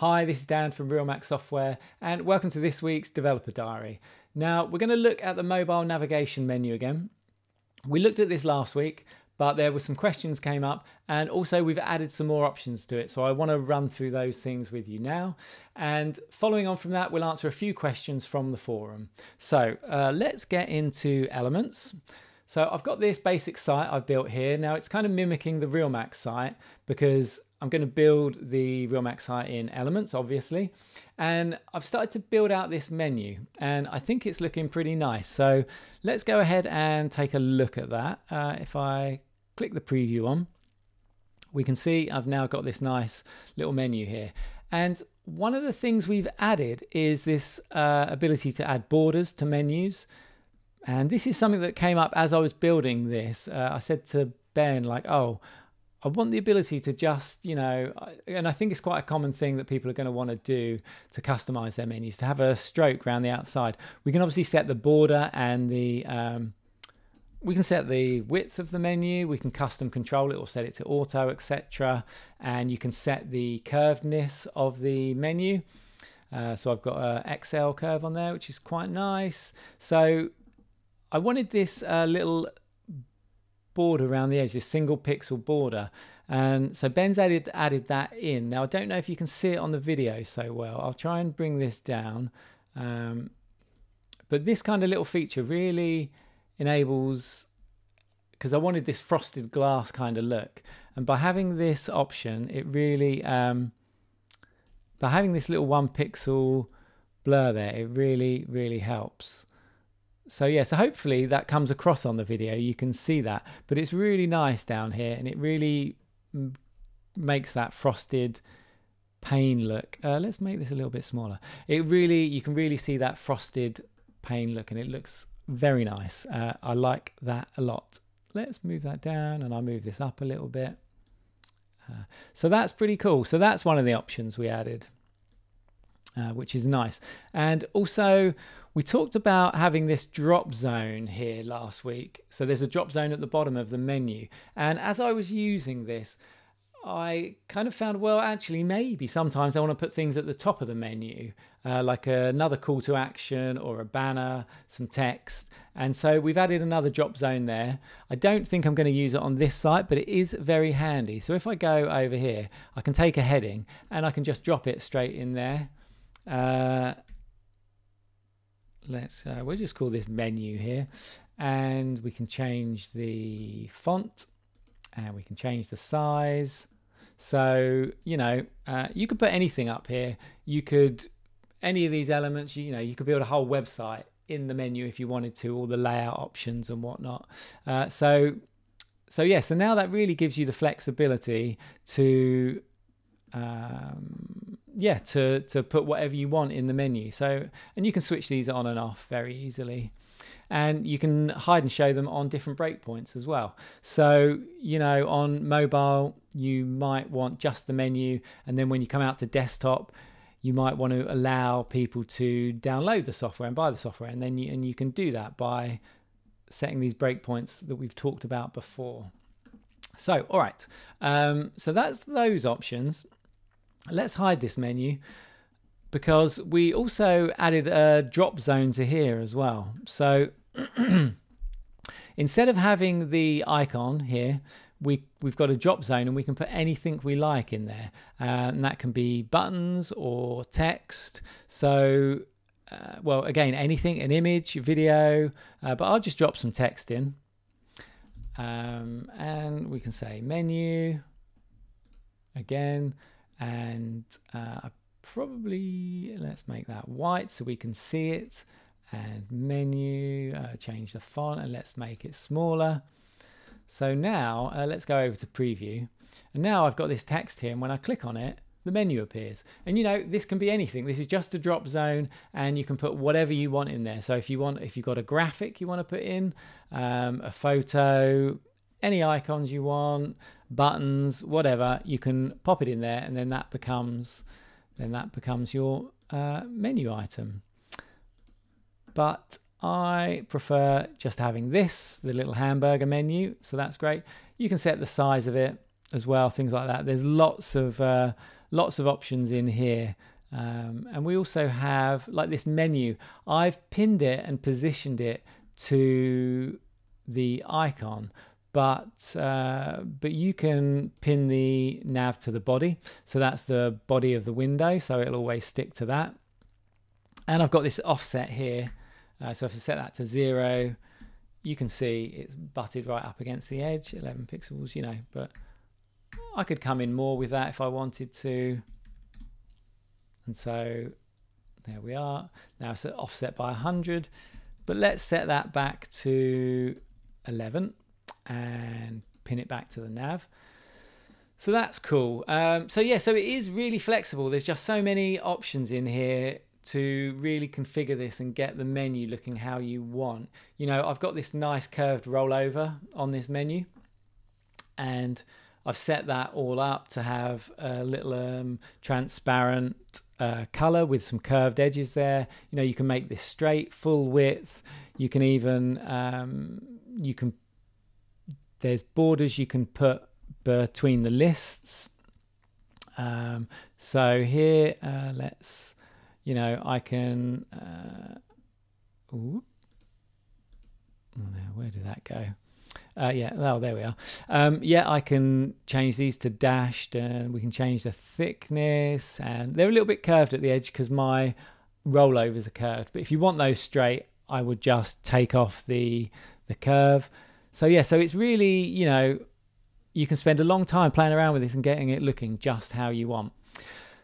Hi, this is Dan from Realmac Software, and welcome to this week's Developer Diary. Now, we're going to look at the mobile navigation menu again. We looked at this last week, but there were some questions came up, and also we've added some more options to it. So I want to run through those things with you now. And following on from that, we'll answer a few questions from the forum. So uh, let's get into Elements. So I've got this basic site I've built here. Now it's kind of mimicking the Realmac site because I'm going to build the Realmac site in Elements, obviously. And I've started to build out this menu and I think it's looking pretty nice. So let's go ahead and take a look at that. Uh, if I click the preview on, we can see I've now got this nice little menu here. And one of the things we've added is this uh, ability to add borders to menus. And this is something that came up as I was building this. Uh, I said to Ben, like, oh, I want the ability to just, you know, and I think it's quite a common thing that people are going to want to do to customize their menus, to have a stroke around the outside. We can obviously set the border and the, um, we can set the width of the menu, we can custom control it or set it to auto, etc. And you can set the curvedness of the menu. Uh, so I've got a XL curve on there, which is quite nice. So I wanted this uh, little border around the edge, this single pixel border. And so Ben's added, added that in. Now, I don't know if you can see it on the video so well. I'll try and bring this down. Um, but this kind of little feature really enables, because I wanted this frosted glass kind of look. And by having this option, it really, um, by having this little one pixel blur there, it really, really helps so yeah so hopefully that comes across on the video you can see that. But it's really nice down here and it really makes that frosted pane look uh, let's make this a little bit smaller. It really you can really see that frosted pane look and it looks very nice. Uh, I like that a lot. Let's move that down and I'll move this up a little bit. Uh, so that's pretty cool. So that's one of the options we added uh, which is nice. And also, we talked about having this drop zone here last week. So there's a drop zone at the bottom of the menu. And as I was using this, I kind of found, well, actually, maybe sometimes I want to put things at the top of the menu, uh, like another call to action or a banner, some text. And so we've added another drop zone there. I don't think I'm going to use it on this site, but it is very handy. So if I go over here, I can take a heading and I can just drop it straight in there. Uh, let's uh, we'll just call this menu here. And we can change the font and we can change the size. So you know uh, you could put anything up here. You could any of these elements you, know you could build a whole website in the menu if you wanted to all the layout options and whatnot. Uh, so so yeah so now that really gives you the flexibility to um, yeah to to put whatever you want in the menu. So and you can switch these on and off very easily. And you can hide and show them on different breakpoints as well. So you know on mobile you might want just the menu. And then when you come out to desktop you might want to allow people to download the software and buy the software. And then you, and you can do that by setting these breakpoints that we've talked about before. So all right. Um, so that's those options Let's hide this menu because we also added a drop zone to here as well. So instead of having the icon here, we, we've got a drop zone and we can put anything we like in there. Uh, and that can be buttons or text. So, uh, well, again, anything, an image, video, uh, but I'll just drop some text in. Um, and we can say menu again and uh, probably let's make that white so we can see it. And menu uh, change the font and let's make it smaller. So now uh, let's go over to preview. And now I've got this text here and when I click on it the menu appears. And you know this can be anything. This is just a drop zone and you can put whatever you want in there. So if you want if you've got a graphic you want to put in um, a photo any icons you want, buttons, whatever, you can pop it in there and then that becomes then that becomes your uh, menu item. But I prefer just having this, the little hamburger menu, so that's great. You can set the size of it as well, things like that. There's lots of uh, lots of options in here. Um, and we also have like this menu. I've pinned it and positioned it to the icon, but uh, but you can pin the nav to the body. So that's the body of the window. So it'll always stick to that. And I've got this offset here. Uh, so if I set that to zero, you can see it's butted right up against the edge, 11 pixels, you know, but I could come in more with that if I wanted to. And so there we are. Now it's offset by 100, but let's set that back to 11 and pin it back to the nav. So that's cool. Um, so yeah, so it is really flexible. There's just so many options in here to really configure this and get the menu looking how you want. You know, I've got this nice curved rollover on this menu and I've set that all up to have a little um, transparent uh, color with some curved edges there. You know, you can make this straight, full width. You can even, um, you can, there's borders you can put between the lists. Um, so here, uh, let's you know, I can. Uh, ooh, oh, where did that go? Uh, yeah, well, there we are. Um, yeah, I can change these to dashed, and we can change the thickness, and they're a little bit curved at the edge because my rollovers are curved. But if you want those straight, I would just take off the the curve. So yeah, so it's really you know you can spend a long time playing around with this and getting it looking just how you want.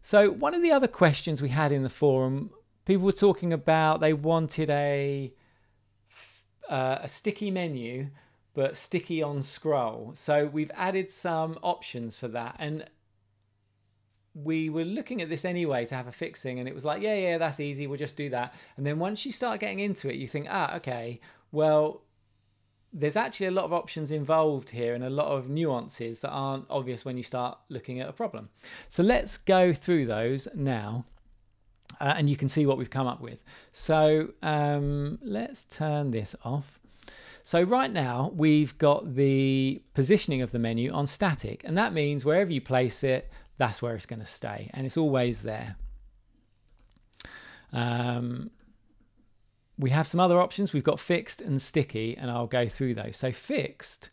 So, one of the other questions we had in the forum, people were talking about they wanted a uh, a sticky menu, but sticky on scroll. So we've added some options for that, and we were looking at this anyway to have a fixing, and it was like, yeah, yeah, that's easy. We'll just do that. And then once you start getting into it, you think, ah, okay, well, there's actually a lot of options involved here and a lot of nuances that aren't obvious when you start looking at a problem. So let's go through those now. Uh, and you can see what we've come up with. So um, let's turn this off. So right now we've got the positioning of the menu on static, and that means wherever you place it, that's where it's going to stay, and it's always there. Um, we have some other options. We've got fixed and sticky, and I'll go through those. So fixed,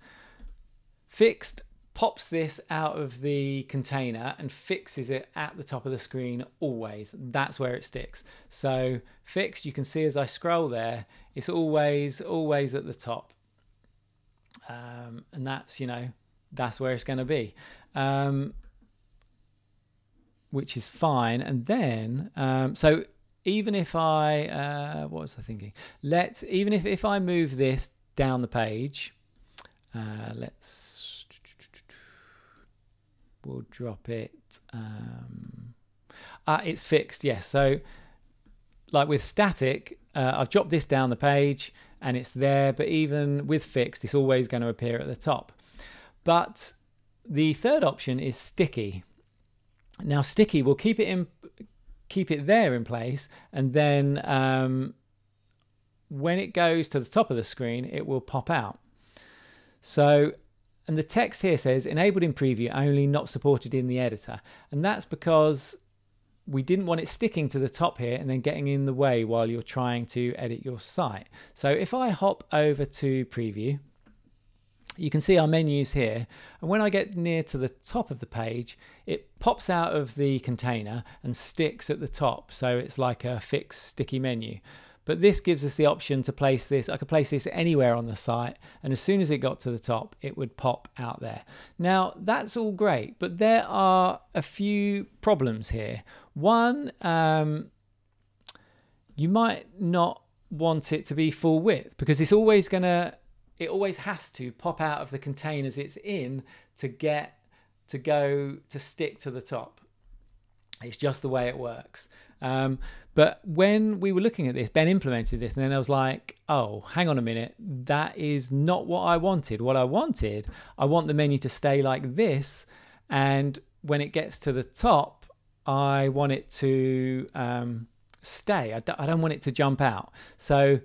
fixed pops this out of the container and fixes it at the top of the screen always. That's where it sticks. So fixed, you can see as I scroll there, it's always, always at the top. Um, and that's, you know, that's where it's going to be. Um, which is fine. And then, um, so even if I, uh, what was I thinking? Let's, even if, if I move this down the page, uh, let's, we'll drop it. Um, uh, it's fixed, yes. So like with static, uh, I've dropped this down the page and it's there, but even with fixed, it's always going to appear at the top. But the third option is sticky. Now, sticky will keep it in keep it there in place, and then um, when it goes to the top of the screen, it will pop out. So, and the text here says enabled in preview only, not supported in the editor. And that's because we didn't want it sticking to the top here and then getting in the way while you're trying to edit your site. So if I hop over to preview, you can see our menus here. And when I get near to the top of the page, it pops out of the container and sticks at the top. So it's like a fixed sticky menu. But this gives us the option to place this. I could place this anywhere on the site, and as soon as it got to the top, it would pop out there. Now, that's all great, but there are a few problems here. One, um, you might not want it to be full width because it's always going to it always has to pop out of the containers it's in to get to go to stick to the top. It's just the way it works. Um, but when we were looking at this, Ben implemented this, and then I was like, oh, hang on a minute, that is not what I wanted. What I wanted, I want the menu to stay like this, and when it gets to the top, I want it to um, stay. I d- I don't want it to jump out. So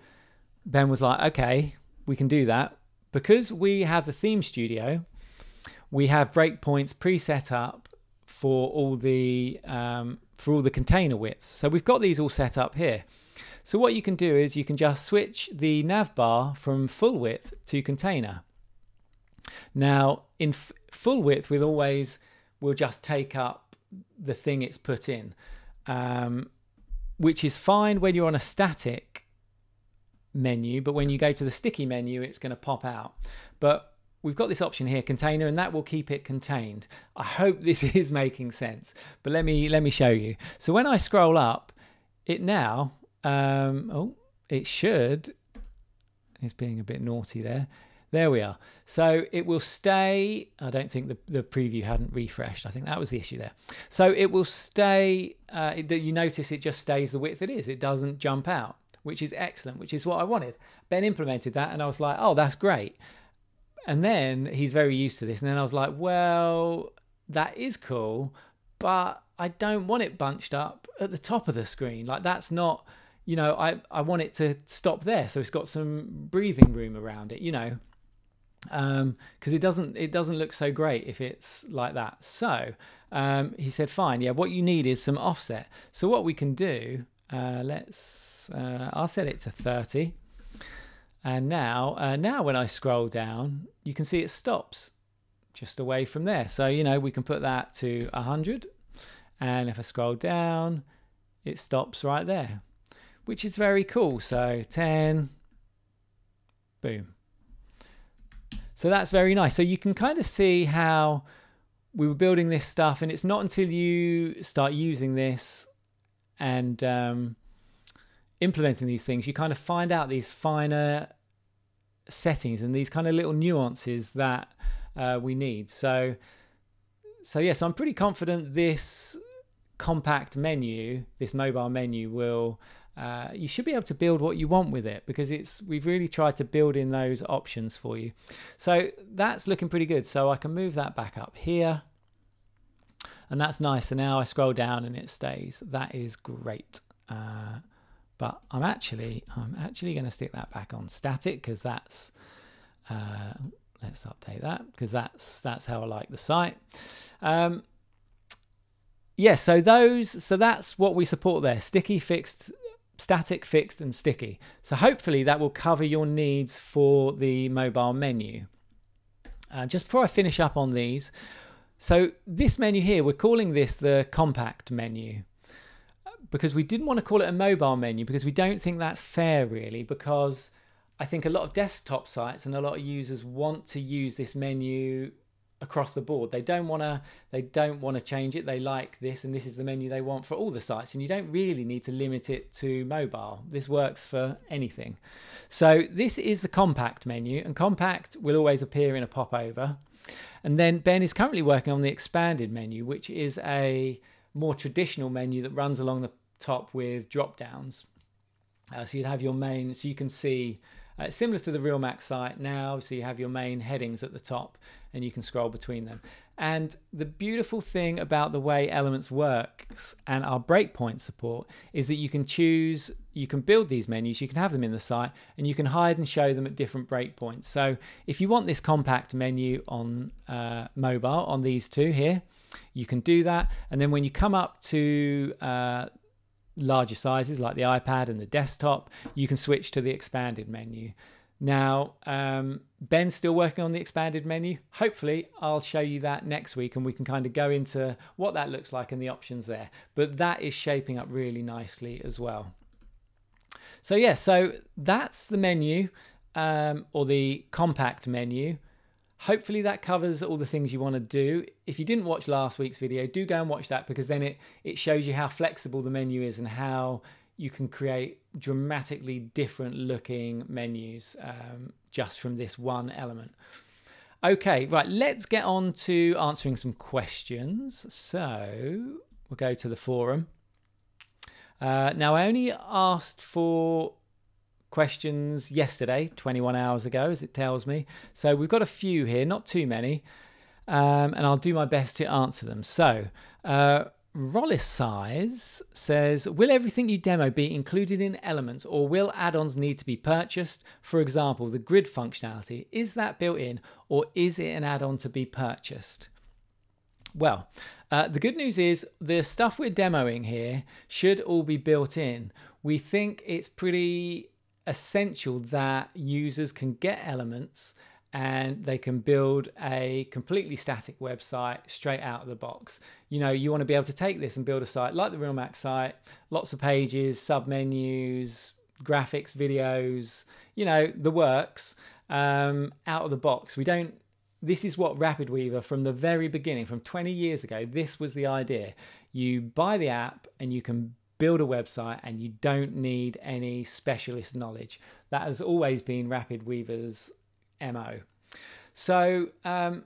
Ben was like, okay, we can do that. Because we have the theme studio, we have breakpoints pre-set up for all the um, for all the container widths. So we've got these all set up here. So what you can do is you can just switch the nav bar from full width to container. Now in full width with always will just take up the thing it's put in, um, which is fine when you're on a static menu, but when you go to the sticky menu, it's going to pop out. But we've got this option here, container, and that will keep it contained. I hope this is making sense, but let me let me show you. So when I scroll up, it now, um, oh, it should. It's being a bit naughty there. There we are. So it will stay. I don't think the, the preview hadn't refreshed. I think that was the issue there. So it will stay. Uh, you notice it just stays the width it is. It doesn't jump out, which is excellent, which is what I wanted. Ben implemented that, and I was like, oh, that's great. And then he's very used to this. And then I was like, well, that is cool, but I don't want it bunched up at the top of the screen. Like that's not, you know, I, I want it to stop there. So it's got some breathing room around it, you know um because it doesn't it doesn't look so great if it's like that so um he said fine yeah what you need is some offset so what we can do uh let's uh i'll set it to 30 and now uh now when i scroll down you can see it stops just away from there. So you know we can put that to 100 and if i scroll down it stops right there which is very cool. So 10 boom. So that's very nice. So you can kind of see how we were building this stuff, and it's not until you start using this and um, implementing these things, you kind of find out these finer settings and these kind of little nuances that uh, we need. So, so yes, I'm pretty confident this compact menu, this mobile menu, will uh, you should be able to build what you want with it because it's we've really tried to build in those options for you. So that's looking pretty good. So I can move that back up here. And that's nice. So now I scroll down and it stays. That is great. Uh, but I'm actually I'm actually going to stick that back on static because that's uh, let's update that because that's that's how I like the site. Um, yeah, so those so that's what we support there. Sticky fixed static, fixed, and sticky. So hopefully that will cover your needs for the mobile menu. Uh, just before I finish up on these, so this menu here, we're calling this the compact menu because we didn't want to call it a mobile menu because we don't think that's fair really because I think a lot of desktop sites and a lot of users want to use this menu across the board. They don't want to they don't want to change it. They like this and this is the menu they want for all the sites and you don't really need to limit it to mobile. This works for anything. So this is the compact menu and compact will always appear in a popover. And then Ben is currently working on the expanded menu which is a more traditional menu that runs along the top with drop downs. Uh, so you'd have your main so you can see uh, similar to the Realmac site now, so you have your main headings at the top and you can scroll between them. And the beautiful thing about the way Elements works and our breakpoint support is that you can choose, you can build these menus, you can have them in the site, and you can hide and show them at different breakpoints. So if you want this compact menu on uh, mobile, on these two here, you can do that. And then when you come up to uh, larger sizes like the iPad and the desktop, you can switch to the expanded menu. Now, um, Ben's still working on the expanded menu. Hopefully, I'll show you that next week and we can kind of go into what that looks like and the options there. But that is shaping up really nicely as well. So, yeah, so that's the menu um, or the compact menu. Hopefully that covers all the things you want to do. If you didn't watch last week's video, do go and watch that because then it, it shows you how flexible the menu is and how you can create dramatically different looking menus um, just from this one element. Okay, right, let's get on to answering some questions. So we'll go to the forum. Uh, now, I only asked for questions yesterday, 21 hours ago, as it tells me. So we've got a few here, not too many, um, and I'll do my best to answer them. So, uh, Rollis Size says, Will everything you demo be included in Elements or will add ons need to be purchased? For example, the grid functionality, is that built in or is it an add on to be purchased? Well, uh, the good news is the stuff we're demoing here should all be built in. We think it's pretty essential that users can get elements and they can build a completely static website straight out of the box. You know, you want to be able to take this and build a site like the Realmac site, lots of pages, submenus, graphics, videos, you know, the works um, out of the box. We don't. This is what RapidWeaver from the very beginning, from 20 years ago, this was the idea. You buy the app and you can build a website and you don't need any specialist knowledge. That has always been RapidWeaver's MO. So um,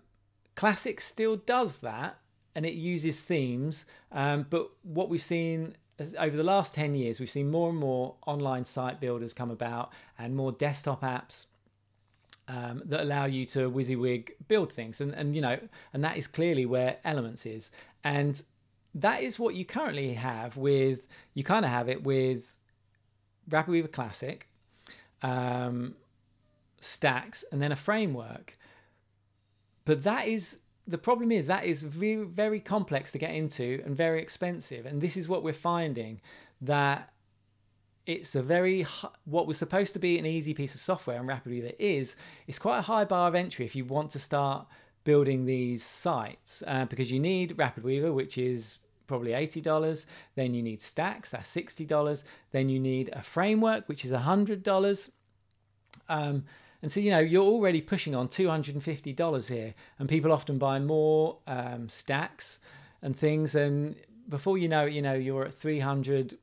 Classic still does that and it uses themes. Um, but what we've seen over the last 10 years, we've seen more and more online site builders come about and more desktop apps um, that allow you to WYSIWYG build things. And, and, you know, and that is clearly where Elements is. And that is what you currently have with, you kind of have it with RapidWeaver Classic. Um, stacks and then a framework. But that is the problem is that is very very complex to get into and very expensive. And this is what we're finding that it's a very what was supposed to be an easy piece of software and RapidWeaver is it's quite a high bar of entry if you want to start building these sites uh, because you need RapidWeaver, which is probably $80. Then you need stacks, that's $60. Then you need a framework, which is $100. Um, and so, you know, you're already pushing on $250 here, and people often buy more um, stacks and things. And before you know it, you know, you're at 300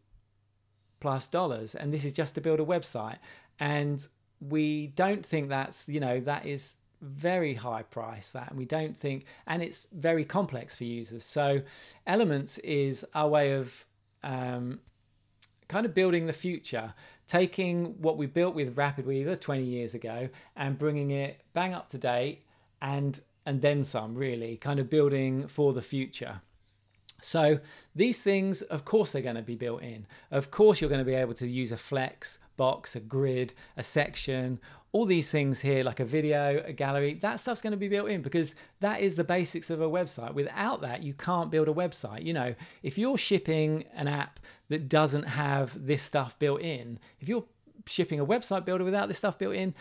plus dollars. And this is just to build a website. And we don't think that's, you know, that is very high price that and we don't think and it's very complex for users so elements is our way of um, kind of building the future, taking what we built with RapidWeaver 20 years ago and bringing it bang up to date and and then some really kind of building for the future. So these things, of course, they're going to be built in. Of course, you're going to be able to use a flex box, a grid, a section, all these things here, like a video, a gallery, that stuff's going to be built in because that is the basics of a website. Without that, you can't build a website. You know, if you're shipping an app that doesn't have this stuff built in, if you're shipping a website builder without this stuff built in,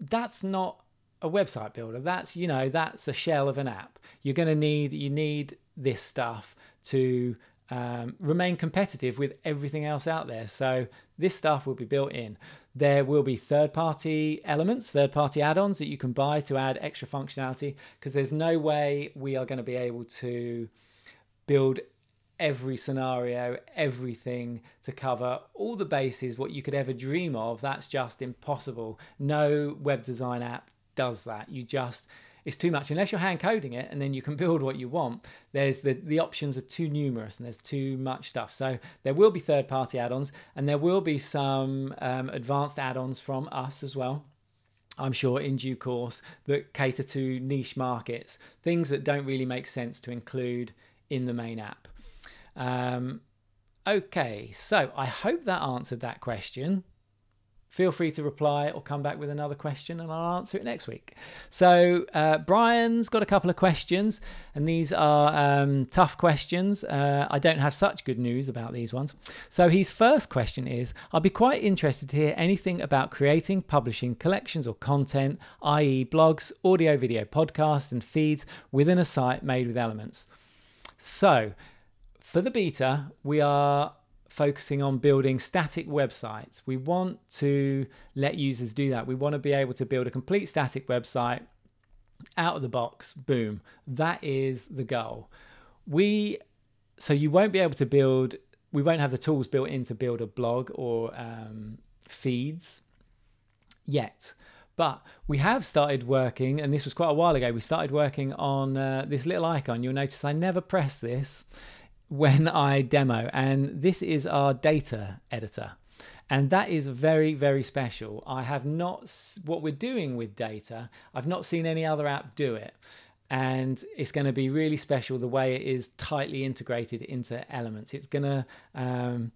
that's not a website builder. That's, you know, that's a shell of an app. You're going to need, you need this stuff to um, remain competitive with everything else out there. So this stuff will be built in. There will be third party elements, third party add ons that you can buy to add extra functionality because there's no way we are going to be able to build every scenario, everything to cover all the bases, what you could ever dream of. That's just impossible. No web design app does that. You just it's too much. Unless you're hand coding it and then you can build what you want there's the the options are too numerous and there's too much stuff. So there will be third party add-ons and there will be some um, advanced add-ons from us as well I'm sure in due course that cater to niche markets, things that don't really make sense to include in the main app. Um, okay, so I hope that answered that question feel free to reply or come back with another question and I'll answer it next week. So, uh, Brian's got a couple of questions, and these are um, tough questions. Uh, I don't have such good news about these ones. So, his first question is I'd be quite interested to hear anything about creating, publishing collections or content, i.e., blogs, audio, video, podcasts, and feeds within a site made with elements. So, for the beta, we are focusing on building static websites. We want to let users do that. We want to be able to build a complete static website out of the box, boom. That is the goal. We so you won't be able to build we won't have the tools built in to build a blog or um, feeds yet. But we have started working, and this was quite a while ago. We started working on uh, this little icon. You'll notice I never press this when I demo, and this is our data editor. And that is very, very special. I have not, what we're doing with data, I've not seen any other app do it. And it's going to be really special the way it is tightly integrated into elements. It's going to, um,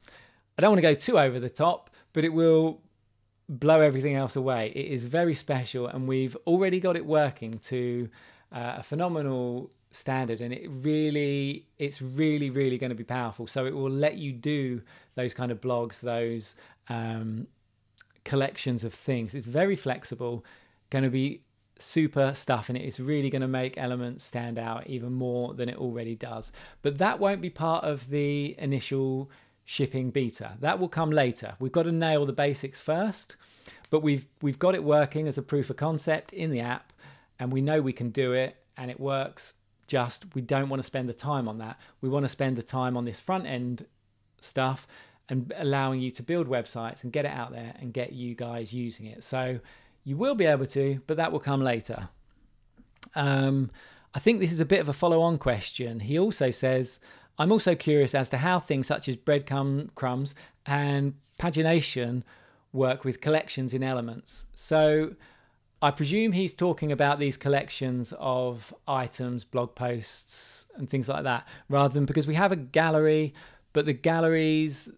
I don't want to go too over the top, but it will blow everything else away. It is very special, and we've already got it working to uh, a phenomenal standard and it really it's really really going to be powerful. So it will let you do those kind of blogs those um, collections of things. It's very flexible going to be super stuff and it's really going to make elements stand out even more than it already does. But that won't be part of the initial shipping beta. That will come later. We've got to nail the basics first but we've we've got it working as a proof of concept in the app and we know we can do it and it works just we don't want to spend the time on that we want to spend the time on this front end stuff and allowing you to build websites and get it out there and get you guys using it so you will be able to, but that will come later. Um, I think this is a bit of a follow on question. He also says, I'm also curious as to how things such as breadcrumbs and pagination work with collections in elements. So I presume he's talking about these collections of items, blog posts, and things like that, rather than because we have a gallery, but the galleries,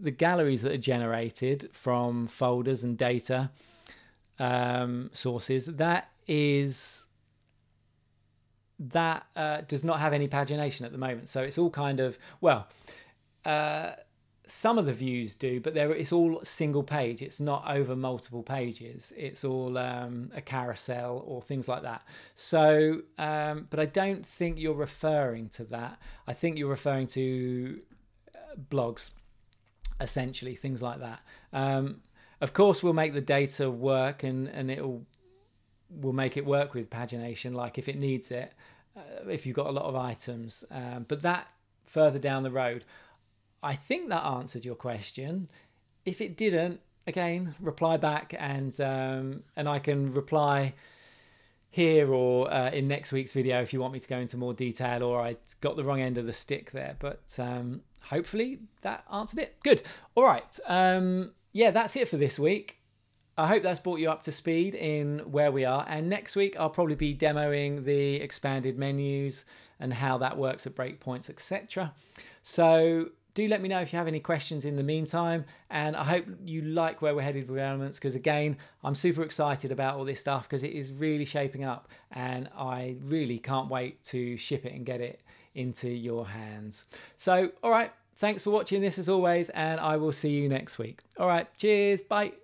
the galleries that are generated from folders and data um, sources, that is that uh, does not have any pagination at the moment. So it's all kind of well, uh, some of the views do, but there it's all single page. It's not over multiple pages. It's all um, a carousel or things like that. So, um, but I don't think you're referring to that. I think you're referring to uh, blogs, essentially things like that. Um, of course, we'll make the data work and, and it'll we'll make it work with pagination, like if it needs it, uh, if you've got a lot of items. Um, but that further down the road, I think that answered your question. If it didn't, again, reply back and um, and I can reply here or uh, in next week's video if you want me to go into more detail or I got the wrong end of the stick there. But um, hopefully that answered it. Good. All right. Um, yeah, that's it for this week. I hope that's brought you up to speed in where we are. And next week, I'll probably be demoing the expanded menus and how that works at breakpoints, etc. So do let me know if you have any questions in the meantime. And I hope you like where we're headed with elements because, again, I'm super excited about all this stuff because it is really shaping up. And I really can't wait to ship it and get it into your hands. So, all right, Thanks for watching this as always, and I will see you next week. All right, cheers, bye.